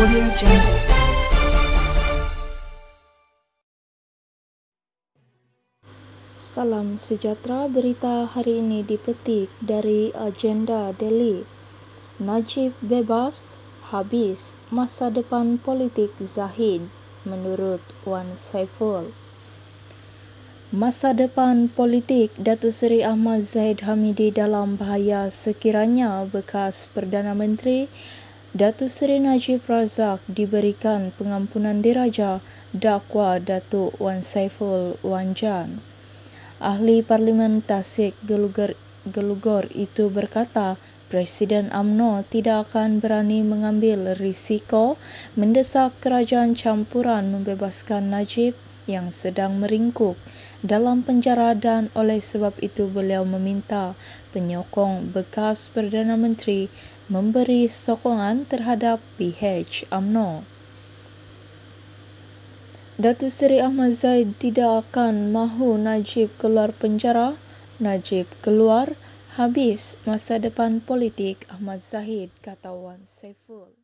Audio Jungle. Salam sejahtera berita hari ini dipetik dari agenda Delhi. Najib bebas, habis masa depan politik Zahid menurut Wan Saiful. Masa depan politik Datuk Seri Ahmad Zahid Hamidi dalam bahaya sekiranya bekas Perdana Menteri Datuk Seri Najib Razak diberikan pengampunan diraja dakwa Datuk Wan Saiful Wan Jan. Ahli Parlimen Tasik Gelugor, Gelugor itu berkata Presiden AMNO tidak akan berani mengambil risiko mendesak kerajaan campuran membebaskan Najib yang sedang meringkuk dalam penjara dan oleh sebab itu beliau meminta penyokong bekas Perdana Menteri memberi sokongan terhadap PH AMNO. Datuk Seri Ahmad Zaid tidak akan mahu Najib keluar penjara. Najib keluar, habis masa depan politik Ahmad Zahid, kata Wan Saiful.